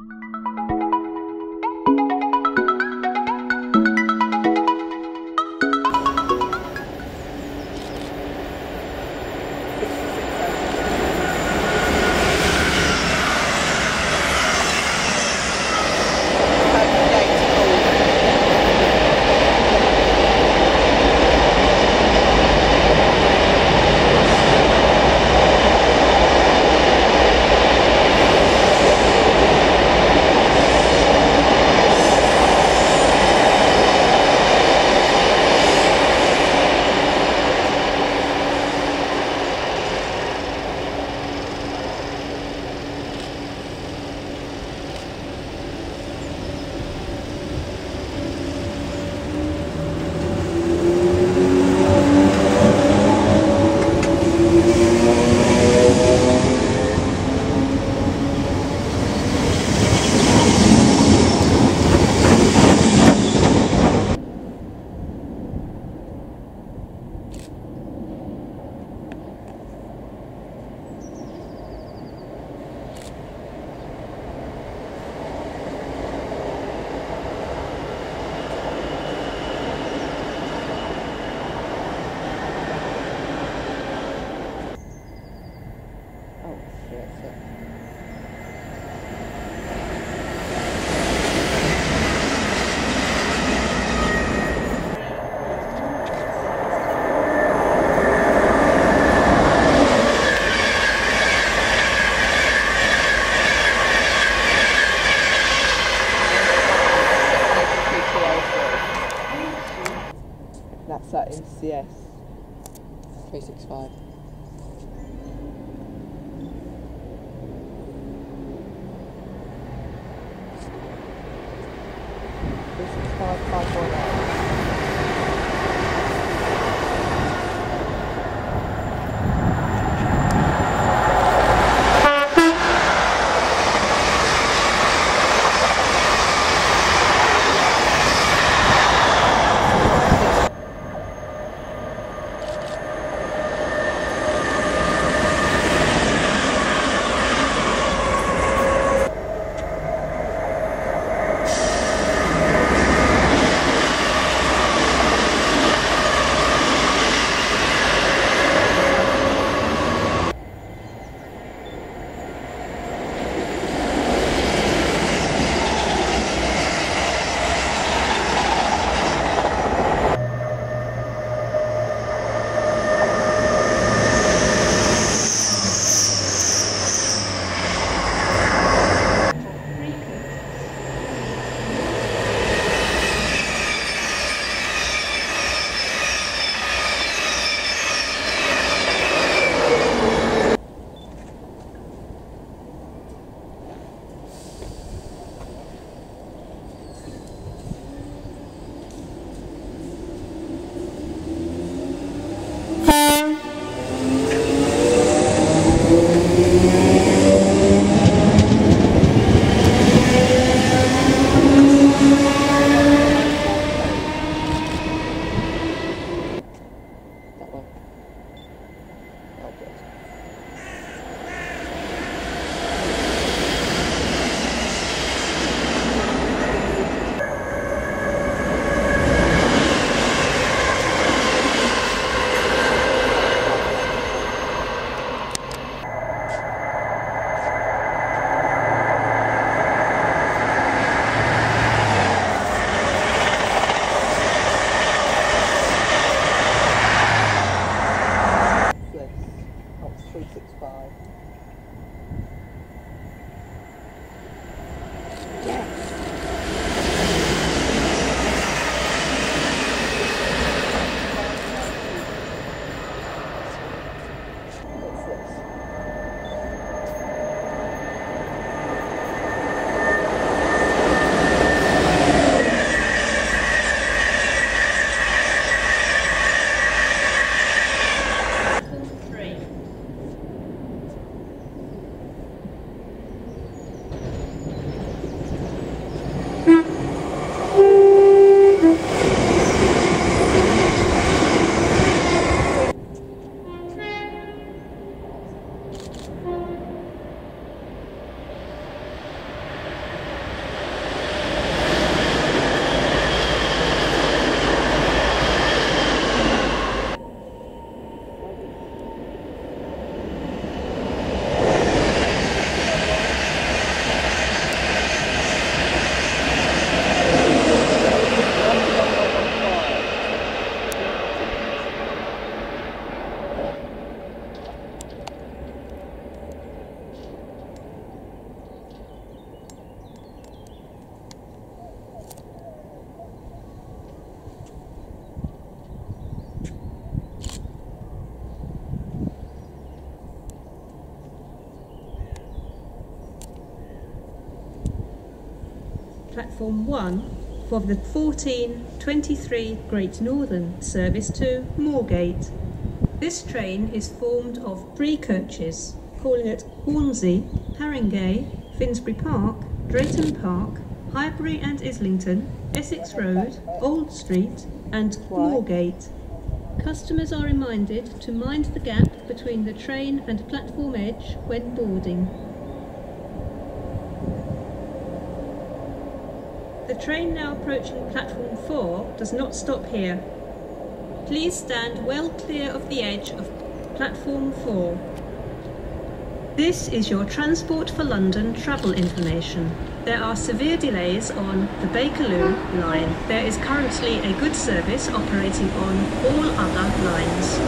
Oh 365. This is five five four platform 1 for the 1423 Great Northern service to Moorgate. This train is formed of three coaches, calling at Hornsey, Haringey, Finsbury Park, Drayton Park, Highbury and Islington, Essex Road, Old Street, and Moorgate. Customers are reminded to mind the gap between the train and platform edge when boarding. The train now approaching platform 4 does not stop here. Please stand well clear of the edge of platform 4. This is your Transport for London travel information. There are severe delays on the Bakerloo line. There is currently a good service operating on all other lines.